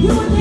You